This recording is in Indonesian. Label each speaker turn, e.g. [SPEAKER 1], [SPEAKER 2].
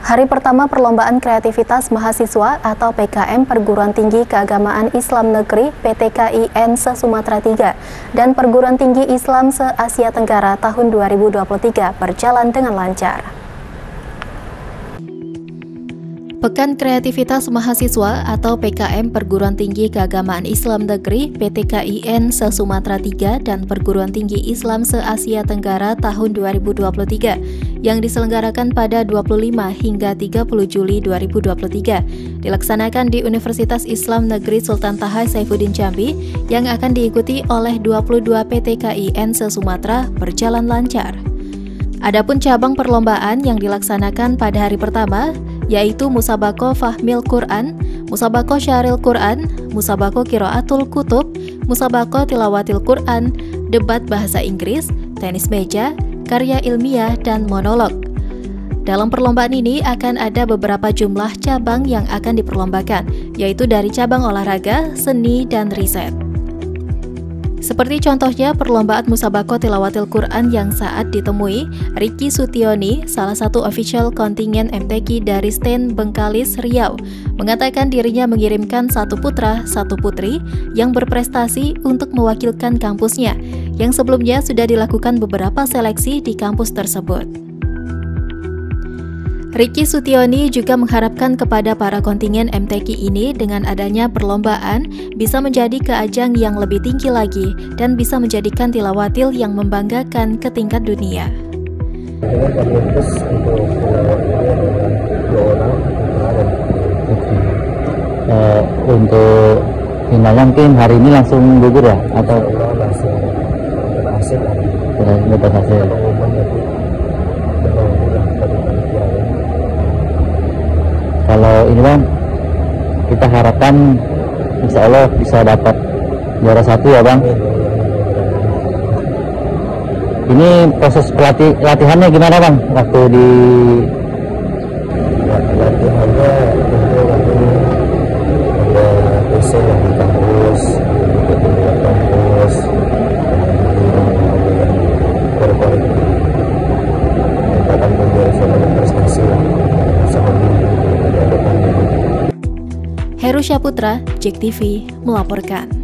[SPEAKER 1] Hari pertama perlombaan kreativitas mahasiswa atau PKM Perguruan Tinggi Keagamaan Islam Negeri PTKIN se-Sumatera 3 dan Perguruan Tinggi Islam se-Asia Tenggara tahun 2023 berjalan dengan lancar. Pekan Kreativitas Mahasiswa atau PKM Perguruan Tinggi Keagamaan Islam Negeri PTKIN se-Sumatera 3 dan Perguruan Tinggi Islam se-Asia Tenggara tahun 2023 yang diselenggarakan pada 25 hingga 30 Juli 2023 dilaksanakan di Universitas Islam Negeri Sultan Taha Saifuddin Jambi yang akan diikuti oleh 22 PTKIN se-Sumatera berjalan lancar. Adapun cabang perlombaan yang dilaksanakan pada hari pertama yaitu Musabako Fahmil Quran, Musabako Syaril Quran, Musabako Kiroatul Kutub, Musabako Tilawatil Quran, debat bahasa Inggris, tenis meja, karya ilmiah, dan monolog. Dalam perlombaan ini akan ada beberapa jumlah cabang yang akan diperlombakan, yaitu dari cabang olahraga, seni, dan riset. Seperti contohnya perlombaan Musabako Tilawatil Quran yang saat ditemui Ricky Sutioni, salah satu official kontingen MTQ dari Sten Bengkalis Riau, mengatakan dirinya mengirimkan satu putra, satu putri yang berprestasi untuk mewakilkan kampusnya, yang sebelumnya sudah dilakukan beberapa seleksi di kampus tersebut. Ricky Sutioni juga mengharapkan kepada para kontingen MTQ ini dengan adanya perlombaan bisa menjadi keajang yang lebih tinggi lagi dan bisa menjadikan tilawatil yang membanggakan ke tingkat dunia.
[SPEAKER 2] Uh, untuk finalnya mungkin hari ini langsung gugur ya atau
[SPEAKER 3] langsung berhasil
[SPEAKER 2] berhasil kalau ini bang kita harapkan insya Allah bisa dapat juara satu ya bang. Ini proses pelatih latihannya gimana bang? Waktu di
[SPEAKER 3] latihannya tentu nanti ada dosen yang di kampus di kampus berkualitas akan menjadi suatu prestasi lah
[SPEAKER 1] Heru Syaputra, JEK TV, melaporkan.